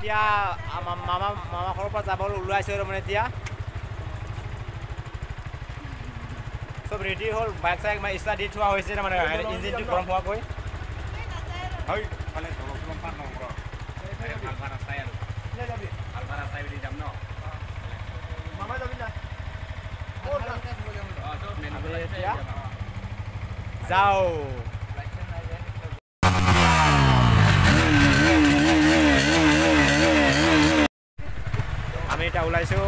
এতিয়া মামা মামা ঘৰৰ পৰা যাবলৈ ওলাইছোঁ আৰু মানে এতিয়া। চব ৰেডি হ'ল বাইক চাইক মানে ষ্টাৰ্ট দি থোৱা হৈছে তাৰমানে ইঞ্জিনটো গৰম হোৱাকৈ। হয় ফালে তলত অলপ পাৰ নকৰ ভাল ভাল ৰাস্তাই আৰু। ভাল ভাল ৰাস্তাই বুলি যাম ন। মামা যাবি না? অঁ চব মেনু এতিয়া? যাওঁ। আমি এতিয়া ওলাইছোঁ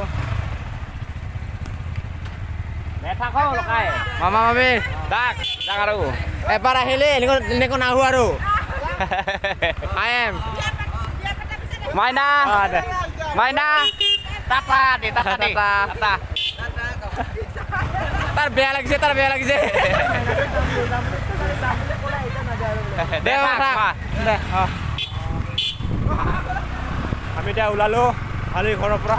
মামা মামী দাক দাক আৰু এবাৰ আহিলে এনেকুৱা এনেকুৱা নাহো আৰু I am Maina Maina tata দে টাটা দে টাটা। টাটা তাৰ বেয়া লাগিছে তাৰ বেয়া লাগিছে দে থাক, থাক। মা। দে অ। আমি এতিয়া ওলালোঁ আলি ঘৰৰ পৰা।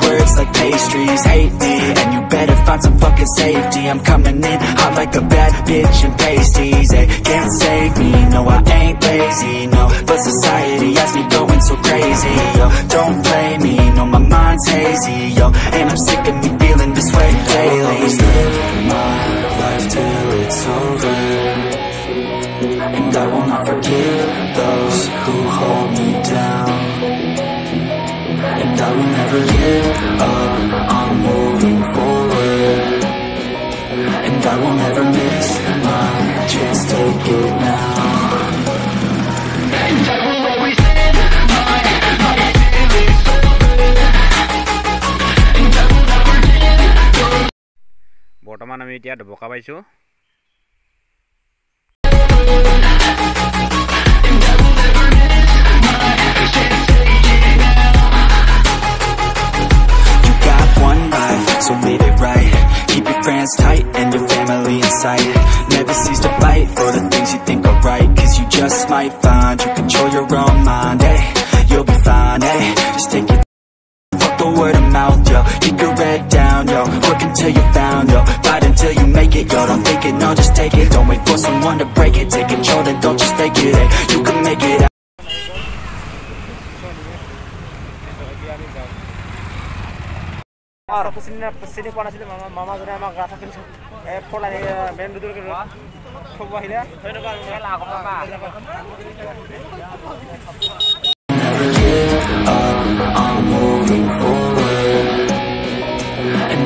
words like pastries. Hate me, and you better find some fucking safety. I'm coming in hot like a bad bitch and pasties. They can't save me, no I ain't lazy, no. But society has me going so crazy, yo. Don't blame me, no my mind's hazy, yo. And I'm sick of me বৰ্তমান আমি এতিয়া ঢবকা পাইছোঁ You got one life, so live it right Keep your friends tight and your family in sight Never cease to fight for the things you think are right Cause you just might find you control your own mind, hey You'll be fine, hey Just take it Fuck the word of mouth, yo Keep your head down, yo Work until you found, yo Fight until you make it, yo Don't think it, no, just take it Don't wait for someone to break it Take control, then don't just take it, hey You can make it আৰু চিনি না- চিনি পোৱা নাছিলোঁ মামা মামাজনে আমাক ৰাস্তা চিনি এই ফল আহি মেইন ৰোডলৈকে থ'ব আহিলে never give up, I'm moving forward And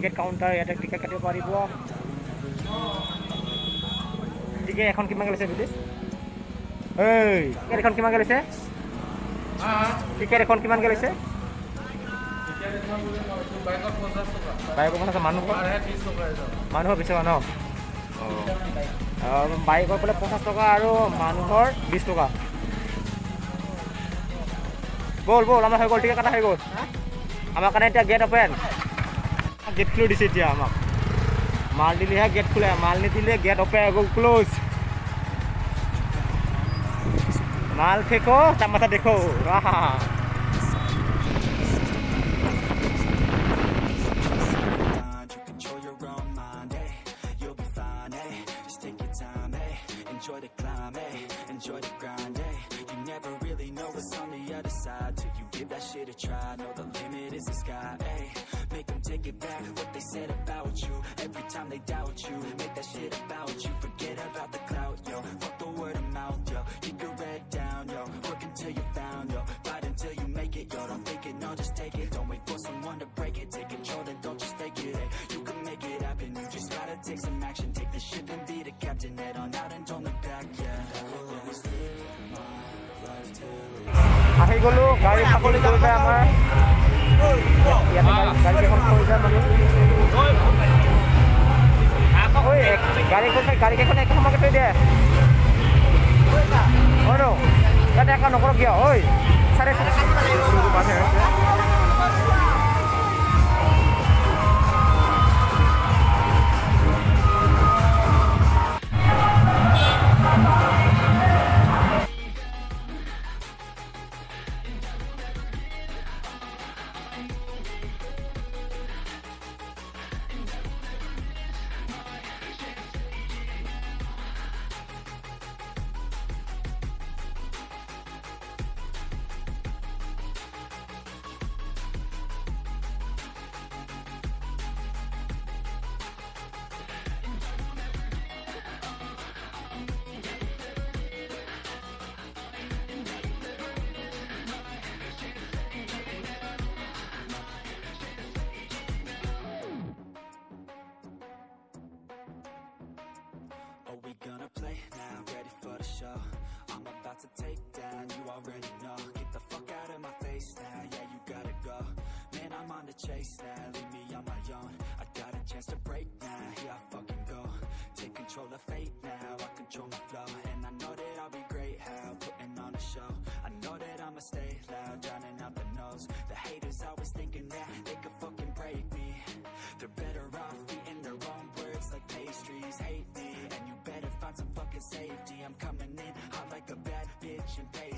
ticket counter ইয়াতে টিকেট কাটিব পাৰিব। টিকেট এখন কিমানকৈ লৈছে ব্ৰিটিছ এই টিকেট এখন কিমানকৈ লৈছে? টিকেট এখন কিমানকৈ লৈছে? বাইকৰ পঞ্চাছ মানুহ মানুহৰ বিছ টকা ন? বাইকৰ বোলে পঞ্চাছ টকা আৰু মানুহৰ বিছ টকা। গ'ল ব'ল আমাৰ হৈ গ'ল টিকেট কটা হৈ গ'ল। আমাৰ কাৰণে এতিয়া গেট অপেন গেট খুলি দিছে এতিয়া আমাক মাল দিলেহে গেট খোলে মাল নিদিলে গেট অপেন হৈ গ'ল ক্ল'জ মাল ফেকো তামাচা দেখো enjoy the climb, hey, enjoy the grind, hey, you never really know what's on the other side till you give that shit a try, know the limit is the sky, hey, make them take it back, what they said about you, every time they doubt you, make that shit about you, forget about the clout, yo, fuck the word of mouth, yo, keep your head down, yo, work until you found, yo, fight until you make it, yo, don't think it, no, just take it, don't wait for someone to break it, take control, then don't just take it, hey, you can make it happen, you just gotta take some action, take the ship and be the captain, head on out and আহি গ'লো গাড়ী খাবলৈ গৈ যায় আমাৰ। ইয়াতে গাড়ী- গাড়ীকেইখন থৈ যায় এক- গাড়ীখন গাড়ীকেইখন এক সময়কে থৈ দিয়ে। হয় ন ইয়াতে একো নকৰক কিয়? ঐ চাৰে already know. Get the fuck out of my face now, yeah, you gotta go. Man, I'm on the chase now, leave me on my own. I got a chance to break now, here I fucking go. Take control of fate now, I control my flow. And I know that I'll be great, how putting on a show. I know that I'ma stay loud, drowning out the noise. The haters always thinking that they could fucking break me. They're better off eating their own words like pastries. Hate me, and you better find some fucking safety. I'm coming in hot like a bad bitch and pasties.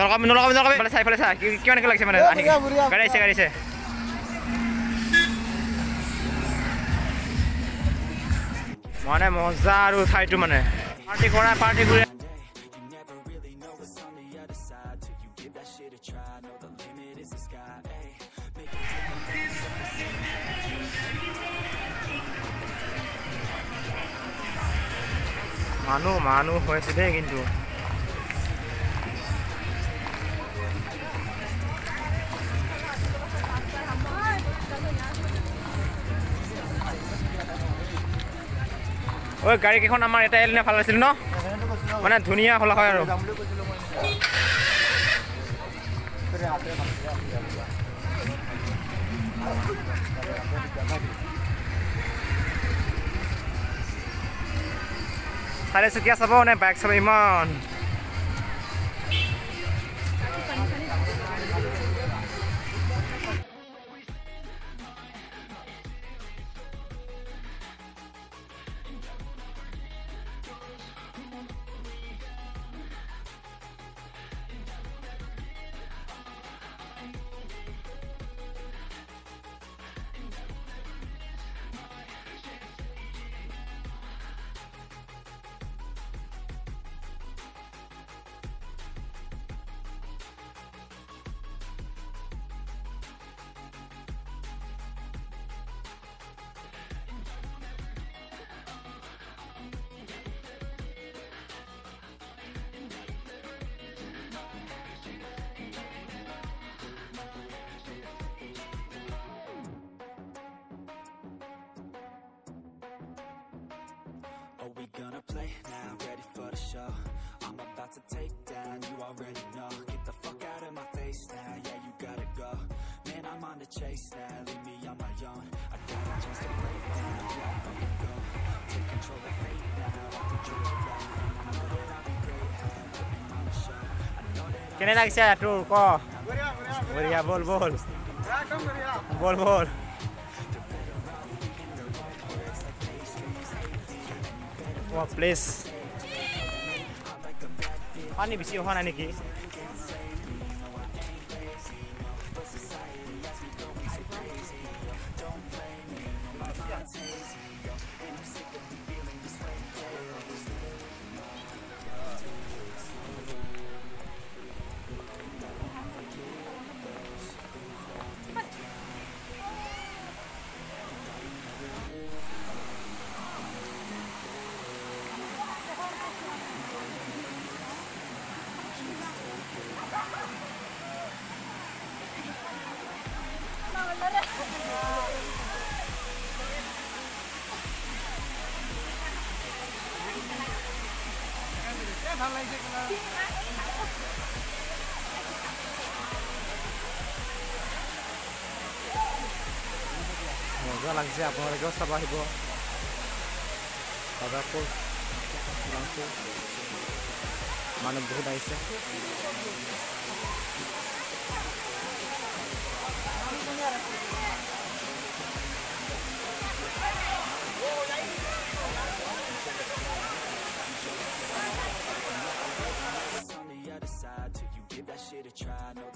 নলকাবি নলকাবি নলকাবি এইফালে চা এইফালে চা কি- কিমানকৈ লাগিছে মানে আহি বঢ়িয়া, বঢ়িয়া। গাড়ী আহিছে গাড়ী আহিছে মানে মজা আৰু ঠাইটো মানে পাৰ্টি কৰা পাৰ্টি কৰি You never really know what's ঐ গাড়ীকেইখন আমাৰ এটা এৰিলে ভাল আছিল ন? মানে ধুনীয়া হ'লে হয় আৰু। চাৰিচকীয়া চাব নে বাইক চাব ইমান? কেনে লাগিছে তোৰ ক বঢ়িয়া বল বল বল বল প্লেচ পানী বেছি অহা নাই নেকি bize abone olacağız sabah bu. Sabah kol. Langsung. Manım buradaysa. try, no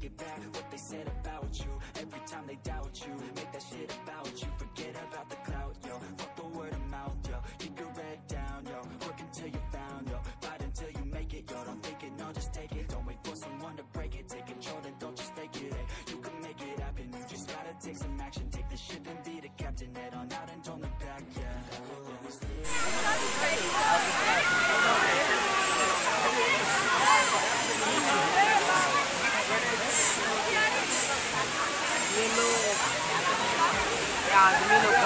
take it back. What they said about you every time they doubt you. Make that shit about you forget about the clout yo. Fuck the word of mouth yo. Keep your head down yo. Work until you found yo. Fight until you make it yo. Don't think it no just take it. Don't wait for someone to break it. Take control then don't just take it ay, you can make it happen. You just gotta take some action. Take the ship and be the captain. Head on out and don't look back yeah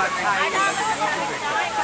I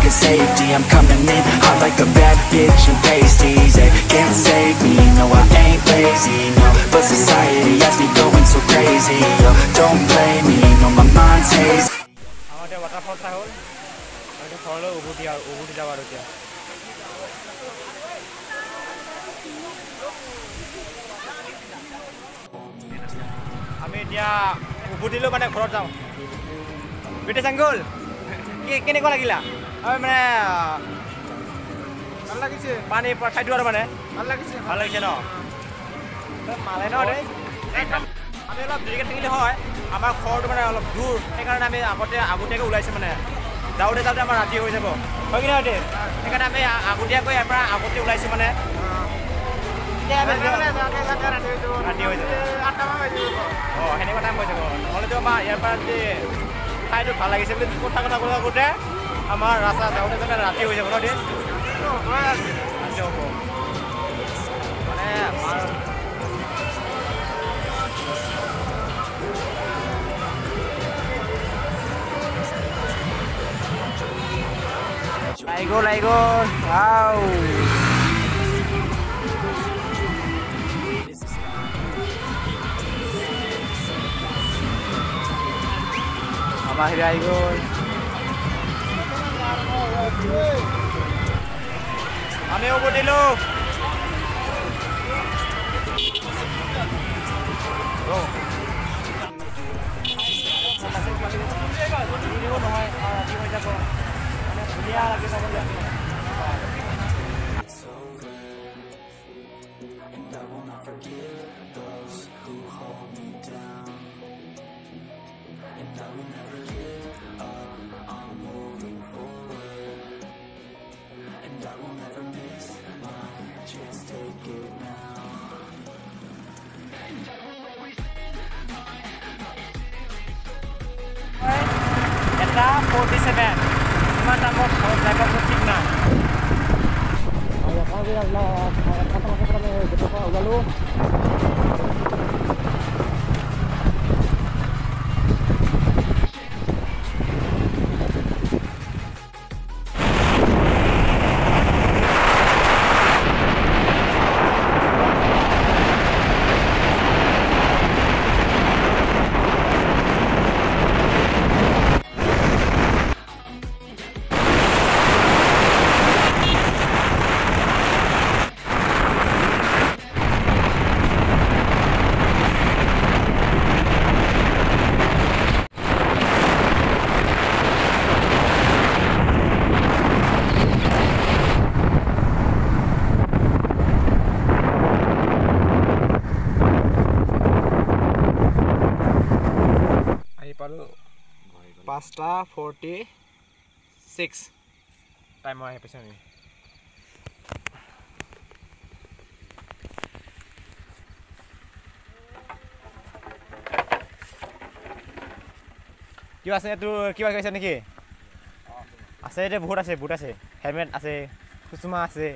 safety I'm coming in hot like a bad bitch and pasties They can't save me, no I ain't lazy, no But society has me going so crazy, yo Don't blame me, no my mind's hazy আমি এতিয়া উভতিলোঁ মানে ঘৰত যাওঁ uncle কি কেনেকুৱা লাগিলা মানে ভাল লাগিছে। পানী ঠাইটো আৰু মানে। ভাল লাগিছে। ভাল লাগিছে ন? মালে ন দেই। আমি অলপ দেৰিকৈ থাকিলে হয়। আমাৰ ঘৰটো মানে অলপ দূৰ। সেইকাৰণে আমি আগতে আগতীয়াকৈ ওলাইছোঁ মানে। যাওঁতে যাওঁতে আমাৰ ৰাতি হৈ যাব। হয় কি নহয় দেই? সেইকাৰণে আমি আগতীয়াকৈ ইয়াৰ পৰা আগতে ওলাইছোঁ মানে। আমি ৰাতি হৈ যাব। অঁ সেনেকুৱা টাইম হৈ যাব। নহ'লেতো আমাৰ ইয়াৰ পৰা যদি ঠাইটো ভাল লাগিছে বুলি কথা কথা কৈ থাকোঁতে আমাৰ ৰাস্তা যাওঁতে যাওঁতে ৰাতি হৈ যাব ন হ'ব মানে আমাৰ akhirnya Laigo? আমি উভতিলো। নহয় ৰাতি হৈ যাব মানে ধুনীয়া লাগে চাবলৈ Mazda 47 Matamok o Dagabot Signal Ayaw kami ang lahat Ang kapalang ko pala may Dito pa, ulo পাঁচটা ফৰ্টি ছিক্স টাইমৰ আহি পাইছোঁ আমি কিবা আছে তোৰ কিবা কৈছে নেকি? আছে এতিয়া বহুত আছে বহুত আছে। হেলমেট আছে কুচুমা আছে।